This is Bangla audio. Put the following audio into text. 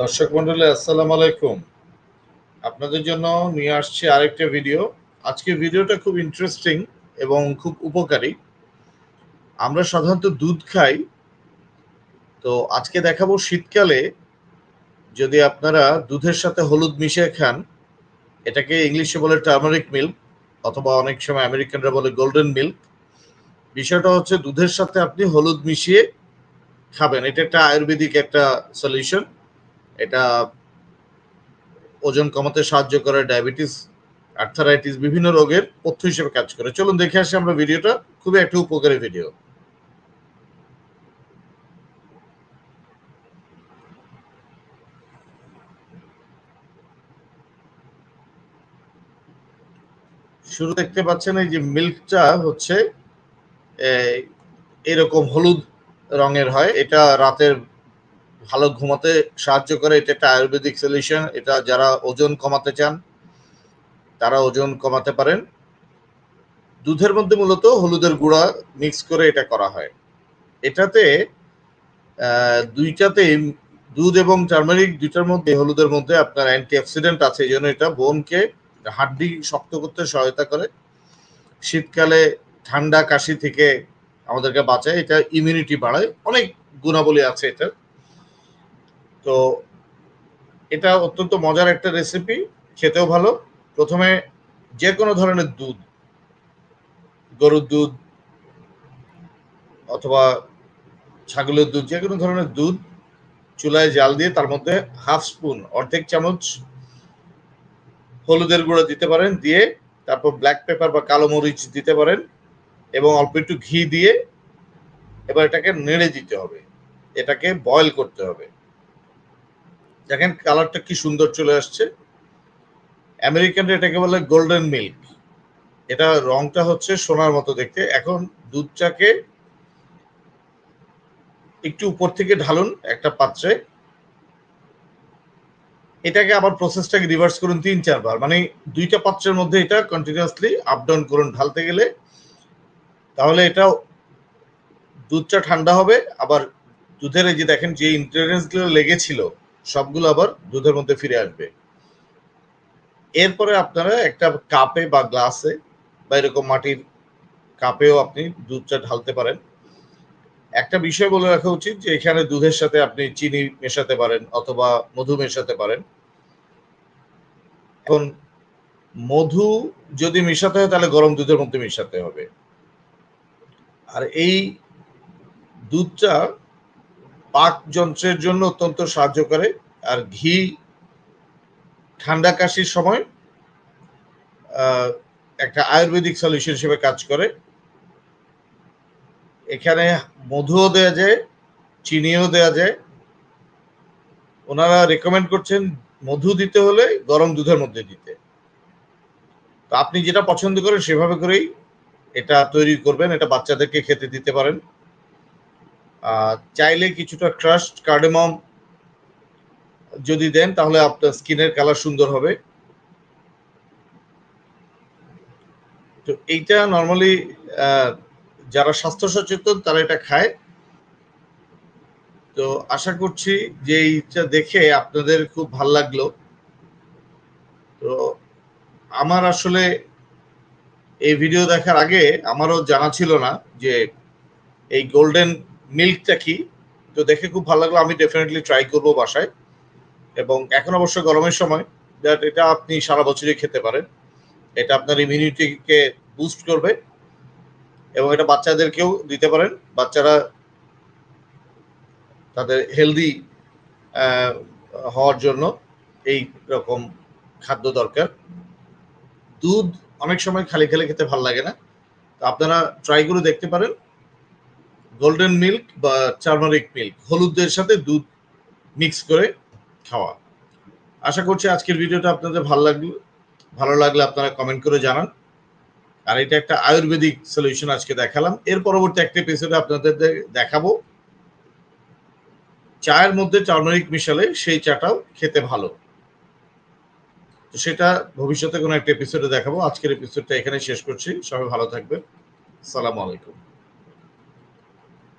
দর্শক মন্ডলী, আসসালামু আলাইকুম। আপনাদের জন্য নিয়ে আসছি আরেকটা ভিডিও আজকে ভিডিওটা খুব ইন্টারেস্টিং এবং খুব উপকারী। আমরা সাধারণত দুধ খাই। তো আজকে দেখাবো শীতকালে যদি আপনারা দুধের সাথে হলুদ মিশিয়ে খান, এটাকে ইংলিশে বলে টার্মারিক মিল্ক অথবা অনেক সময় আমেরিকানরা বলে গোল্ডেন মিল্ক বিষয়টা হচ্ছে দুধের সাথে আপনি হলুদ মিশিয়ে খাবেন। এটা একটা আয়ুর্বেদিক একটা সলিউশন এটা ওজন কমাতে সাহায্য করে, ডায়াবেটিস আর্থারাইটিস বিভিন্ন রোগের পথ্য হিসেবে কাজ করে। চলুন দেখে আসি আমরা ভিডিওটা। খুবই একটা উপকারী ভিডিও শুরু দেখতে পাচ্ছেন এই যে মিল্কটা হচ্ছে এরকম হলুদ রঙের হয়। এটা রাতের ভালো ঘুমাতে সাহায্য করে, এটা একটা আয়ুর্বেদিক সলিউশন এটা যারা ওজন কমাতে চান, তারা ওজন কমাতে পারেন। দুধের মধ্যে মূলত হলুদের গুঁড়া মিক্স করে এটা করা হয়। এটাতে দুইটাতে দুধ এবং টার্মারিক দুইটার মধ্যে হলুদের মধ্যে আপনার অ্যান্টিঅক্সিডেন্ট আছে, এই জন্য এটা বোনকে হাড্ডি শক্ত করতে সহায়তা করে। শীতকালে ঠান্ডা কাশি থেকে আমাদেরকে বাঁচায়, এটা ইমিউনিটি বাড়ায়। অনেক গুণাবলী আছে এটা তো এটা অত্যন্ত মজার একটা রেসিপি খেতেও ভালো। প্রথমে যে কোনো ধরনের দুধ, গরুর দুধ অথবা ছাগলের দুধ যে কোনো ধরনের দুধ চুলায় জাল দিয়ে তার মধ্যে হাফ স্পুন, অর্ধেক চামচ হলুদের গুঁড়ো দিতে পারেন, দিয়ে তারপর ব্ল্যাক পেপার বা কালো মরিচ দিতে পারেন এবং অল্প একটু ঘি দিয়ে এবার এটাকে নেড়ে দিতে হবে। এটাকে বয়ল করতে হবে। দেখেন কালারটা কি সুন্দর চলে আসছে। আমেরিকানরা এটাকে বলে গোল্ডেন মিল্ক। এটা রংটা হচ্ছে সোনার মতো দেখতে। এখন দুধটাকে একটু উপর থেকে ঢালুন একটা পাত্রে। এটাকে আবার প্রসেসটাকে রিভার্স করুন তিন চারবার। মানে দুইটা পাত্রের মধ্যে এটা কন্টিনিউয়াসলি আপ ডাউন করুন ঢালতে গেলে। তাহলে এটা দুধটা ঠান্ডা হবে। আবার দুধের এই যে দেখেন যে ইনগ্রেডিয়েন্টসগুলো লেগেছিল সবগুলো আবার দুধের মধ্যে ফিরে আসবে। এরপরে আপনারা একটা কাপে বা গ্লাসে বা এরকম মাটির কাপেও আপনি দুধটা ঢালতে পারেন। একটা বিষয় বলে রাখা উচিত যে, এখানে দুধের সাথে আপনি চিনি মেশাতে পারেন অথবা মধু মেশাতে পারেন। এখন মধু যদি মেশাতে হয়, তাহলে গরম দুধের মধ্যে মেশাতে হবে। আর এই দুধটা পাক যন্ত্রের জন্য অত্যন্ত সাহায্য করে। আর ঘি ঠান্ডা কাশির সময় একটা আয়ুর্বেদিক সলিউশন হিসেবে কাজ করে। এখানে মধুও দেওয়া যায়, চিনিও দেওয়া যায়। ওনারা রেকমেন্ড করছেন মধু দিতে হলে গরম দুধের মধ্যে দিতে। তো আপনি যেটা পছন্দ করেন সেভাবে করেই এটা তৈরি করবেন। এটা বাচ্চাদেরকে খেতে দিতে পারেন। চাইলে কিছুটা ক্রাস্ট কার্ডেমম যদি দেন, তাহলে আপনার স্কিনের কালার সুন্দর হবে। তো এইটা নর্মালি যারা স্বাস্থ্য সচেতন, তারা এটা খায়। তো আশা করছি যে এইটা দেখে আপনাদের খুব ভালো লাগল। তো আমার আসলে এই ভিডিও দেখার আগে আমারও জানা ছিল না যে এই গোল্ডেন মিল্কটা কি? তো দেখে খুব ভালো লাগল। আমি ডেফিনেটলি ট্রাই করব বাসায়। এবং এখন অবশ্য গরমের সময় দ্যাট এটা আপনি সারা বছরই খেতে পারেন। এটা আপনার ইমিউনিটিকে বুস্ট করবে। এবং এটা বাচ্চাদেরকেও দিতে পারেন। বাচ্চারা তাদের হেলদি হওয়ার জন্য এই রকম খাদ্য দরকার। দুধ অনেক সময় খালি খালি খেতে ভালো লাগে না। তো আপনারা ট্রাই করে দেখতে পারেন। গোল্ডেন মিল্ক বা চার্মারিক মিল্ক হলুদের সাথে দুধ মিক্স করে খাওয়া। আশা করছি আজকের ভিডিওটা আপনাদের ভালো লাগল। ভালো লাগলে আপনারা কমেন্ট করে জানান। আর এটা একটা আয়ুর্বেদিক সলিউশন আজকে দেখালাম। এর পরবর্তী একটা এপিসোডে আপনাদের দেখাবো। চায়ের মধ্যে টার্মারিক মিশালে সেই চাটাও খেতে ভালো। তো সেটা ভবিষ্যতে কোনো একটা এপিসোডে দেখাবো। আজকের এপিসোডটা এখানে শেষ করছি। সবাই ভালো থাকবেন। সালাম আলাইকুম।